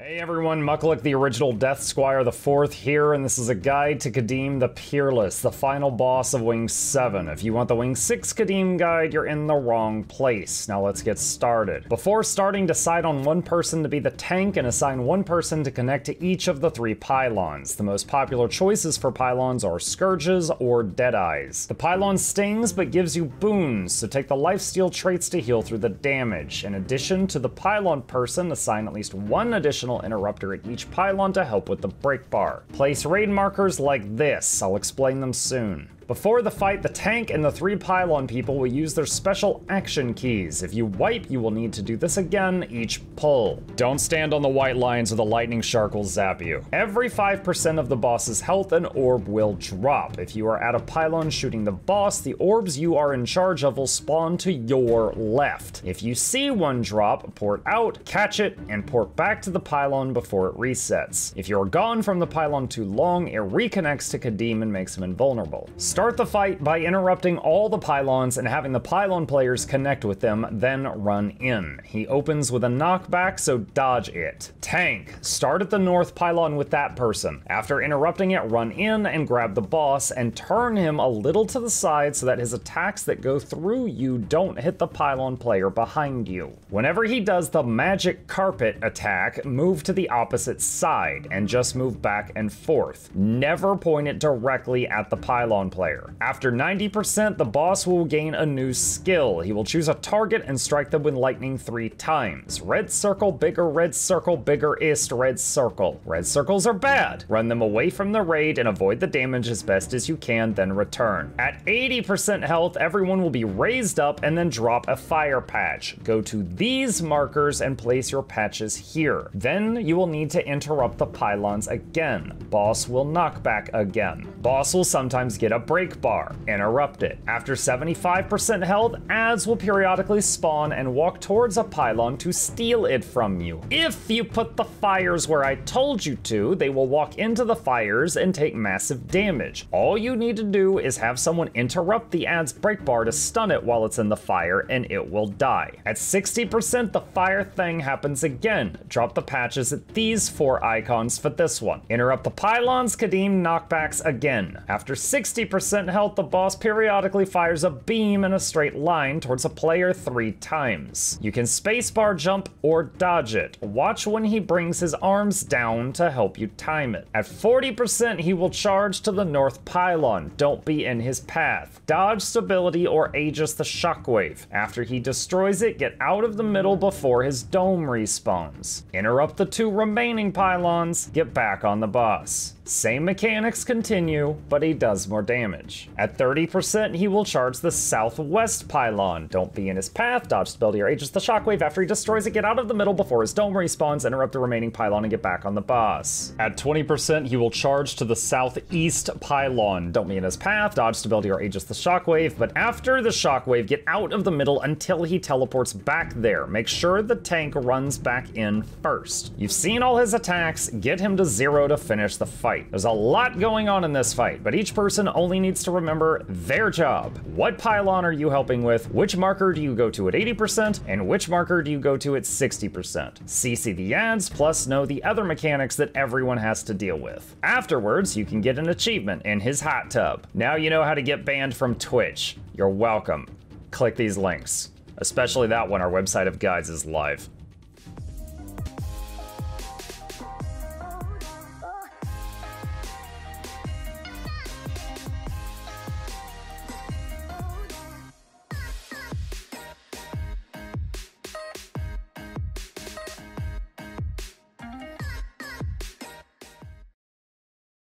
Hey everyone, Mukluk, the original Death Squire the Fourth here, and this is a guide to Qadim the Peerless, the final boss of Wing 7. If you want the Wing 6 Qadim guide, you're in the wrong place. Now let's get started. Before starting, decide on one person to be the tank and assign one person to connect to each of the three pylons. The most popular choices for pylons are Scourges or Deadeyes. The pylon stings but gives you boons, so take the lifesteal traits to heal through the damage. In addition to the pylon person, assign at least one additional interrupter at each pylon to help with the brake bar. Place raid markers like this, I'll explain them soon. Before the fight, the tank and the three pylon people will use their special action keys. If you wipe, you will need to do this again each pull. Don't stand on the white lines or the lightning shark will zap you. Every 5% of the boss's health, an orb will drop. If you are at a pylon shooting the boss, the orbs you are in charge of will spawn to your left. If you see one drop, port out, catch it, and port back to the pylon before it resets. If you're gone from the pylon too long, it reconnects to Qadim and makes him invulnerable. Start the fight by interrupting all the pylons and having the pylon players connect with them, then run in. He opens with a knockback, so dodge it. Tank, start at the north pylon with that person. After interrupting it, run in and grab the boss and turn him a little to the side so that his attacks that go through you don't hit the pylon player behind you. Whenever he does the magic carpet attack, move to the opposite side and just move back and forth. Never point it directly at the pylon player player. After 90%, the boss will gain a new skill. He will choose a target and strike them with lightning three times. Red circle, bigger red circle, bigger ist red circle. Red circles are bad. Run them away from the raid and avoid the damage as best as you can, then return. At 80% health, everyone will be raised up and then drop a fire patch. Go to these markers and place your patches here. Then you will need to interrupt the pylons again. Boss will knock back again. Boss will sometimes get a break break bar. Interrupt it. After 75% health, ads will periodically spawn and walk towards a pylon to steal it from you. If you put the fires where I told you to, they will walk into the fires and take massive damage. All you need to do is have someone interrupt the ad's break bar to stun it while it's in the fire and it will die. At 60%, the fire thing happens again. Drop the patches at these four icons for this one. Interrupt the pylons, Qadim knockbacks again. After 60%, 100% health, the boss periodically fires a beam in a straight line towards a player three times. You can spacebar jump or dodge it. Watch when he brings his arms down to help you time it. At 40%, he will charge to the north pylon. Don't be in his path. Dodge stability or Aegis the shockwave. After he destroys it, get out of the middle before his dome respawns. Interrupt the two remaining pylons, get back on the boss. Same mechanics continue, but he does more damage. At 30%, he will charge the southwest pylon. Don't be in his path, dodge stability or Aegis the shockwave. After he destroys it, get out of the middle before his dome respawns, interrupt the remaining pylon and get back on the boss. At 20%, he will charge to the southeast pylon. Don't be in his path, dodge stability or Aegis the shockwave, but after the shockwave, get out of the middle until he teleports back there. Make sure the tank runs back in first. You've seen all his attacks, get him to zero to finish the fight fight. There's a lot going on in this fight, but each person only needs to remember their job. What pylon are you helping with? Which marker do you go to at 80%? And which marker do you go to at 60%? CC the ads, plus know the other mechanics that everyone has to deal with. Afterwards, you can get an achievement in his hot tub. Now you know how to get banned from Twitch. You're welcome. Click these links. Especially that one, our website of guides is live.